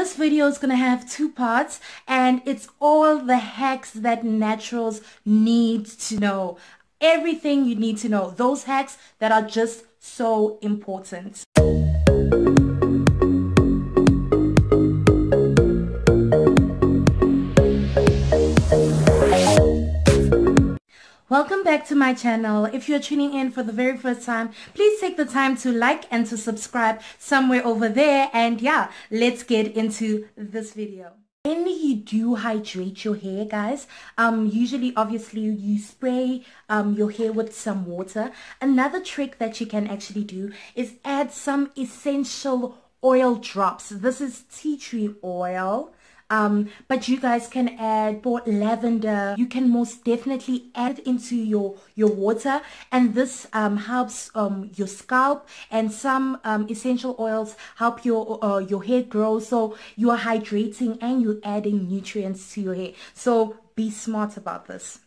this video is going to have two parts and it's all the hacks that naturals need to know. Everything you need to know. Those hacks that are just so important. My channel. If you're tuning in for the very first time, please take the time to like and to subscribe somewhere over there. And yeah, let's get into this video. When you do hydrate your hair, guys, um, usually, obviously, you spray um, your hair with some water. Another trick that you can actually do is add some essential oil drops. This is tea tree oil um, but you guys can add more lavender. You can most definitely add into your, your water and this um, helps um, your scalp and some um, essential oils help your, uh, your hair grow. So you are hydrating and you're adding nutrients to your hair. So be smart about this.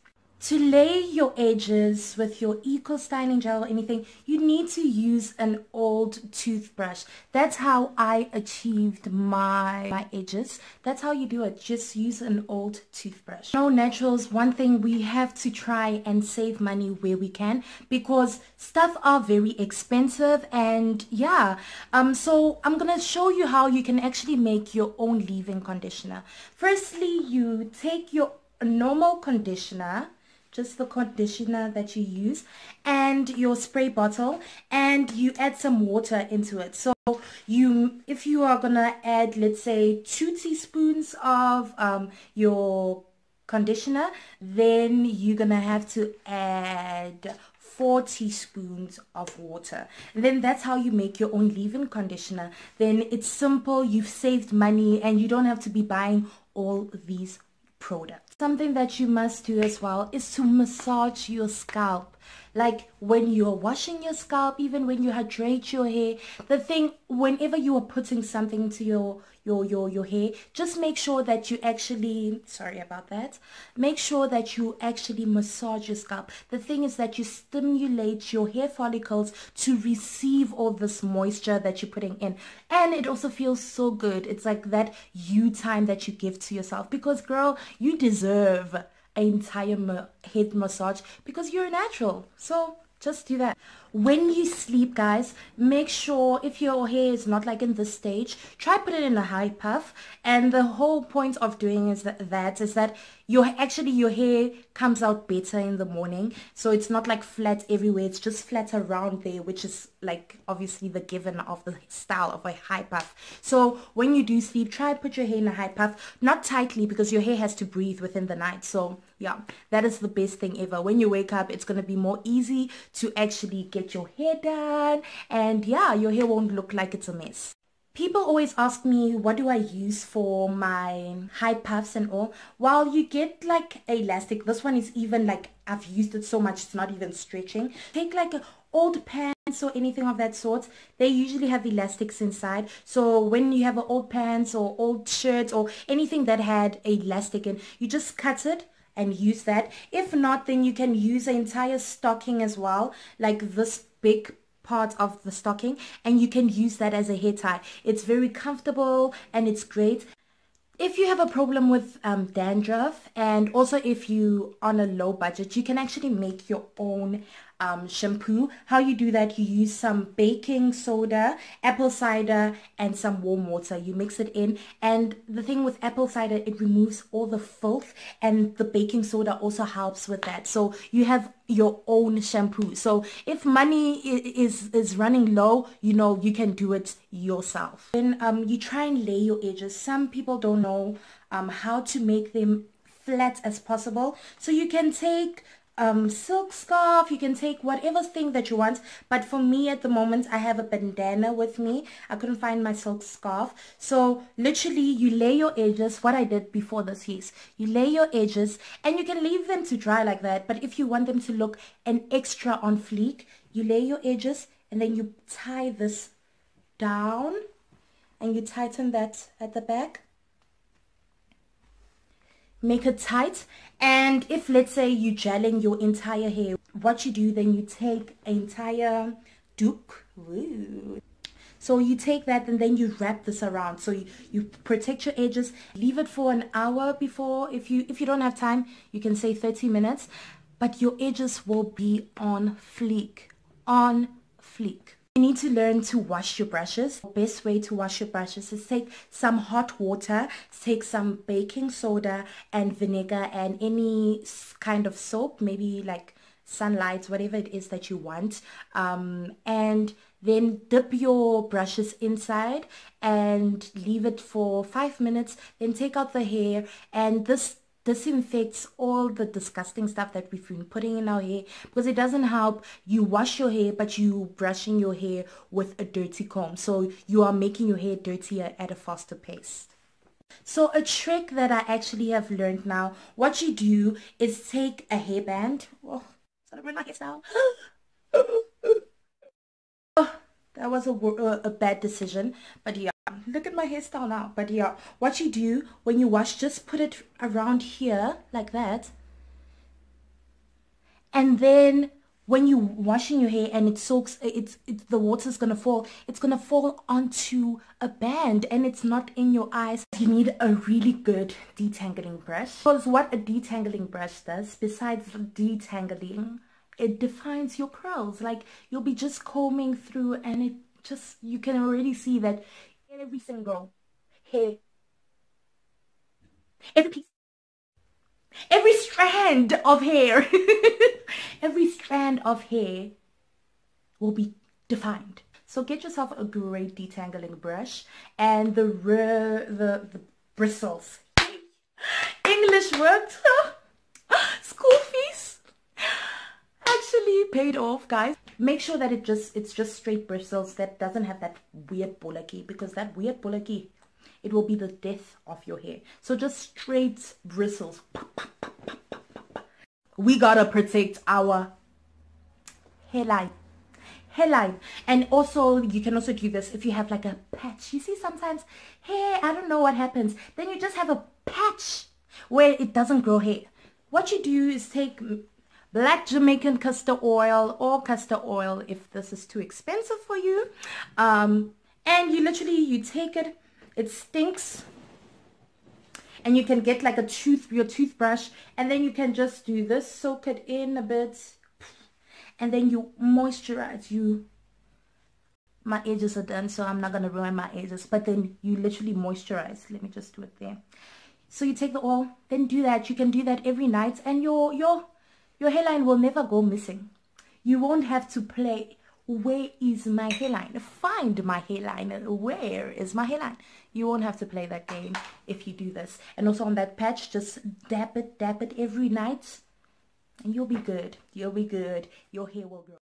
To lay your edges with your Eco Styler Gel or anything, you need to use an old toothbrush. That's how I achieved my, my edges. That's how you do it. Just use an old toothbrush. No naturals, one thing we have to try and save money where we can because stuff are very expensive and yeah. Um, so I'm going to show you how you can actually make your own leave-in conditioner. Firstly, you take your normal conditioner just the conditioner that you use and your spray bottle and you add some water into it. So you if you are gonna add let's say two teaspoons of um, your conditioner then you're gonna have to add four teaspoons of water. And then that's how you make your own leave-in conditioner. Then it's simple. You've saved money and you don't have to be buying all these products. Something that you must do as well is to massage your scalp. Like when you're washing your scalp, even when you hydrate your hair, the thing, whenever you are putting something to your your your your hair just make sure that you actually sorry about that make sure that you actually massage your scalp. The thing is that you stimulate your hair follicles to receive all this moisture that you're putting in. And it also feels so good. It's like that you time that you give to yourself. Because girl you deserve entire head massage because you're natural. So just do that when you sleep guys make sure if your hair is not like in this stage try put it in a high puff. And the whole point of doing is that, that is that your actually your hair comes out better in the morning. So it's not like flat everywhere. It's just flat around there which is like obviously the given of the style of a high puff. So when you do sleep try put your hair in a high puff. Not tightly because your hair has to breathe within the night. So yeah that is the best thing ever. When you wake up it's going to be more easy to actually get get your hair done and yeah your hair won't look like it's a mess. People always ask me what do I use for my high puffs and all? While you get like elastic. This one is even like I've used it so much it's not even stretching. Take like an old or anything of that sort they usually have elastics inside so when you have an old pants or old shirts or anything that had elastic in you just cut it and use that. If not, then you can use the entire stocking as well, like this big part of the stocking and you can use that as a hair tie. It's very comfortable and it's great. If you have a problem with um, dandruff and also if you on a low budget, you can actually make your own um, shampoo. How you do that, you use some baking soda, apple cider, and some warm water. You mix it in. And the thing with apple cider, it removes all the filth and the baking soda also helps with that. So you have your own shampoo. So if money is, is running low, you know, you can do it yourself. Then um, you try and lay your edges. Some people don't know um, how to make them flat as possible. So you can take um, silk scarf. You can take whatever thing that you want. But for me at the moment, I have a bandana with me. I couldn't find my silk scarf. So literally you lay your edges. What I did before this is you lay your edges and you can leave them to dry like that. But if you want them to look an extra on fleek, you lay your edges and then you tie this down and you tighten that at the back make it tight and if let's say you're gelling your entire hair what you do then you take an entire duke So you take that and then you wrap this around. So you, you protect your edges. Leave it for an hour before. If you if you don't have time, you can say 30 minutes. But your edges will be on fleek. On fleek. You need to learn to wash your brushes. The best way to wash your brushes is take some hot water, take some baking soda and vinegar and any kind of soap, maybe like sunlight, whatever it is that you want. Um, and then dip your brushes inside and leave it for five minutes. Then take out the hair and this disinfects all the disgusting stuff that we've been putting in our hair because it doesn't help you wash your hair but you brushing your hair with a dirty comb. So you are making your hair dirtier at a faster pace. So a trick that I actually have learned now what you do is take a hairband. Oh, hairstyle. oh, that was a, uh, a bad decision but yeah look at my hairstyle now but yeah what you do when you wash just put it around here like that. And then when you washing your hair and it soaks uh, it's, it's the water's gonna fall it's gonna fall onto a band and it's not in your eyes. You need a really good detangling brush. Because what a detangling brush does besides detangling it defines your curls. Like you'll be just combing through and it just you can already see that every single hair, every piece, every strand of hair, every strand of hair will be defined. So get yourself a great detangling brush and the the, the bristles. English worked. School fees actually paid off, guys make sure that it just it's just straight bristles that doesn't have that weird bollocky because that weird bollocky it will be the death of your hair. So just straight bristles. We gotta protect our hairline. Hairline. And also you can also do this if you have like a patch. You see sometimes hair i don't know what happens. Then you just have a patch where it doesn't grow hair. What you do is take black Jamaican castor oil or castor oil if this is too expensive for you. Um, and you literally, you take it, it stinks. And you can get like a tooth, your toothbrush, and then you can just do this, soak it in a bit, and then you moisturize. You, my edges are done, so I'm not gonna ruin my edges. But then you literally moisturize. Let me just do it there. So you take the oil, then do that. You can do that every night, and your your your hairline will never go missing. You won't have to play, where is my hairline? Find my hairline. Where is my hairline? You won't have to play that game if you do this. And also on that patch, just dab it, dab it every night. And you'll be good. You'll be good. Your hair will grow.